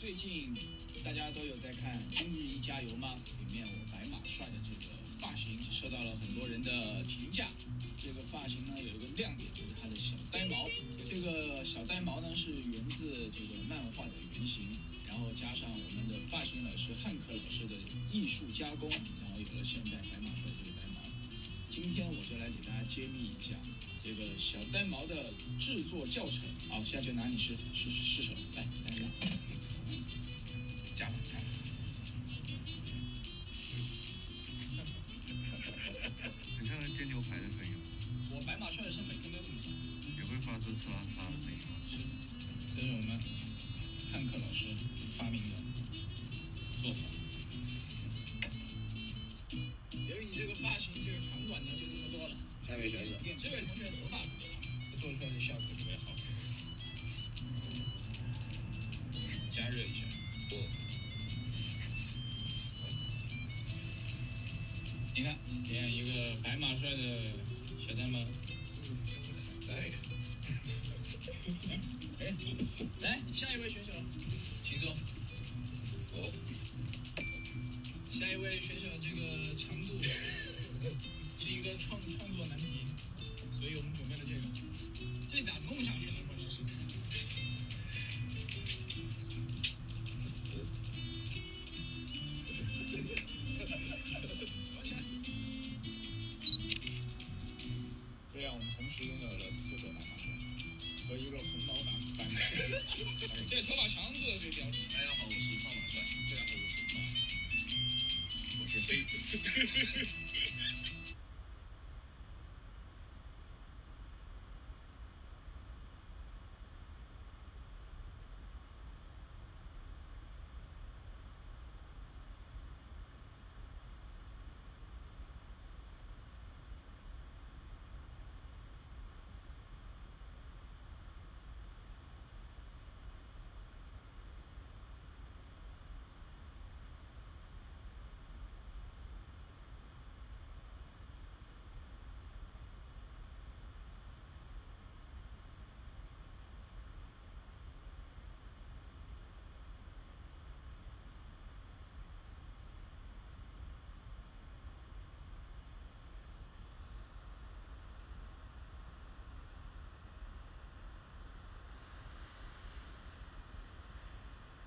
最近大家都有在看《今日一加油》吗？里面我白马帅的这个发型受到了很多人的评价。这个发型呢有一个亮点，就是它的小呆毛。这个小呆毛呢是源自这个漫画的原型，然后加上我们的发型老师汉克老师的艺术加工，然后有了现在白马帅这个呆毛。今天我就来给大家揭秘一下这个小呆毛的制作教程。好，现在就拿你试试试手，来，来来，也会发出呲啦呲啦的声音吗？是的，这是我们汉克老师发明的做法。由于你这个发型这个长短呢就这么多了，下一位选手，这位同学头发不长，做出来的效果特别好。加热一下，你看这样一个白马帅的小呆猫。来下一位选手，请坐。哦，下一位选手这个长度是一个创创作难题，所以我们准备了这个。这咋弄上去呢？关键是。完成。这样我们同时拥有了四个白马帅和一个红毛白这个头发长度的最标准。大家好，我是胖马帅。大家好，我是马。我是黑子。